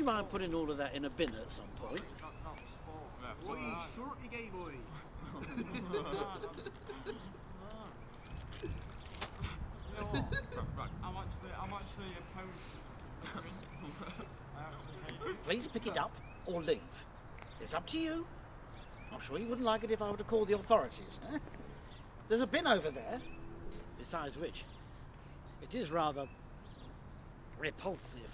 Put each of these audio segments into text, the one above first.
you mind putting all of that in a bin at some point? Oi, you gay boy. You know what? I'm actually, opposed to I actually hate it. Please pick it up or leave. It's up to you. I'm sure you wouldn't like it if I were to call the authorities. Eh? There's a bin over there. Besides which, it is rather repulsive.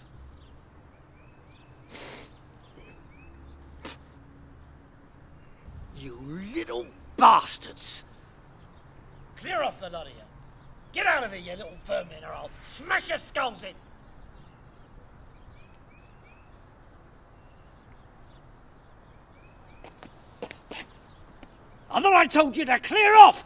You little bastards! Clear off the lot of you. Get out of here, you little vermin, or I'll smash your skulls in! I thought I told you to clear off!